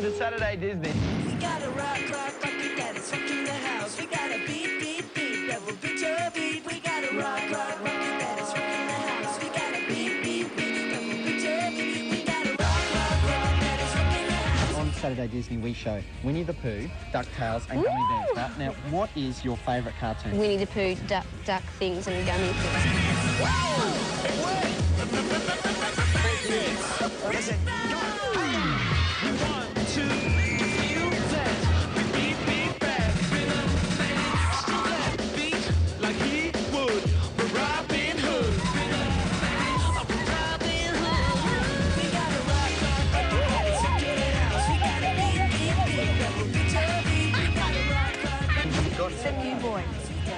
Welcome to Saturday Disney. We got a rock, rock, rocket that is rocking the house. We got a beat, beat, beat that will beat. We got a rock, rock, rocket that is rocking the house. We got a beat, beat, beat that will beat your beat. We got a rock, rock, rock that is rocking the house. On Saturday Disney, we show Winnie the Pooh, DuckTales, and Gummy Bears. Right? Now, what is your favourite cartoon? Winnie the Pooh, duck, duck things and gummy things. One,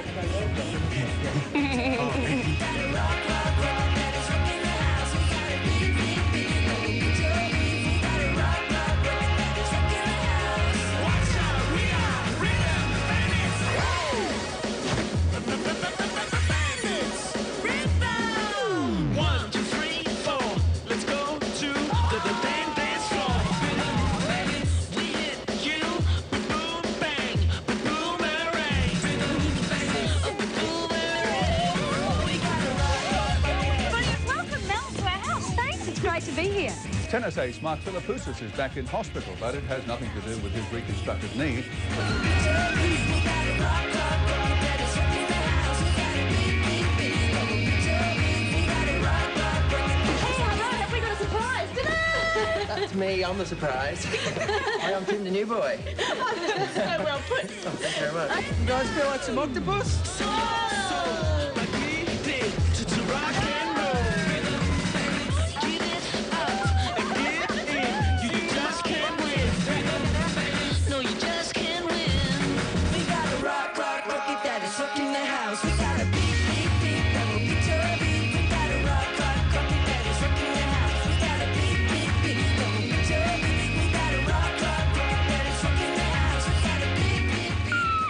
i oh, man. To be here. Tennis ace Mark Philippoussis is back in hospital, but it has nothing to do with his reconstructed knee. Hey, all right, have we got a surprise? Ta-da! That's me, I'm the surprise. Hi, I'm Tim, the new boy. so well put. Thank you very much. You guys feel like some octopus? Like we did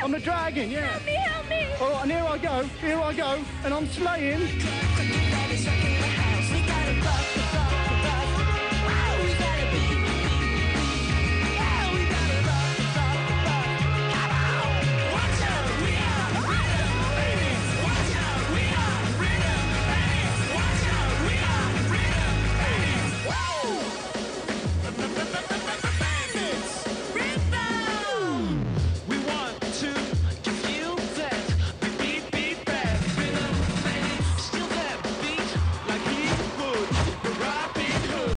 I'm the dragon, yeah. Help me, help me. All right, and here I go, here I go, and I'm slaying.